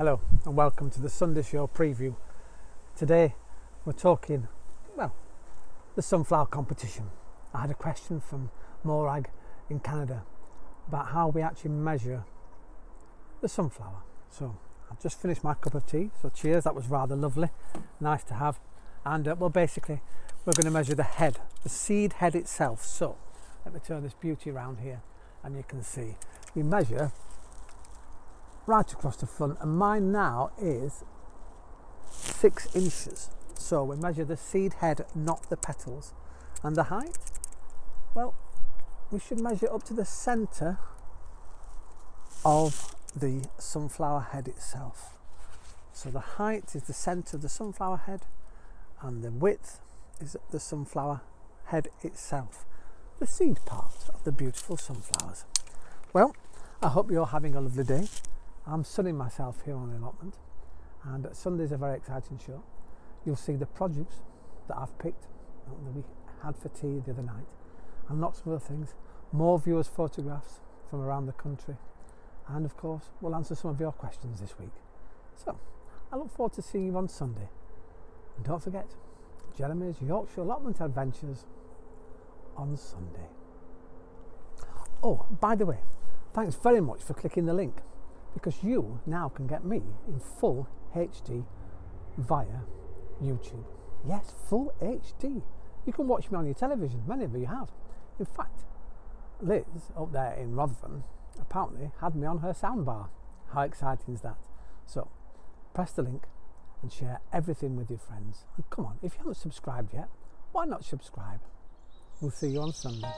Hello and welcome to the Sunday Show preview. Today we're talking, well, the sunflower competition. I had a question from Morag in Canada about how we actually measure the sunflower. So I've just finished my cup of tea, so cheers, that was rather lovely, nice to have. And uh, well, basically, we're going to measure the head, the seed head itself. So let me turn this beauty around here and you can see we measure right across the front and mine now is six inches. So we measure the seed head not the petals. And the height? Well we should measure up to the center of the sunflower head itself. So the height is the center of the sunflower head and the width is the sunflower head itself. The seed part of the beautiful sunflowers. Well I hope you're having a lovely day I'm sunning myself here on the allotment and Sunday's a very exciting show. You'll see the produce that I've picked that we had for tea the other night and lots of other things. More viewers' photographs from around the country and of course we'll answer some of your questions this week. So I look forward to seeing you on Sunday. And don't forget, Jeremy's Yorkshire Allotment Adventures on Sunday. Oh, by the way, thanks very much for clicking the link because you now can get me in full HD via YouTube. Yes, full HD. You can watch me on your television, many of you have. In fact, Liz up there in Rotherham apparently had me on her soundbar. How exciting is that? So, press the link and share everything with your friends. And come on, if you haven't subscribed yet, why not subscribe? We'll see you on Sunday.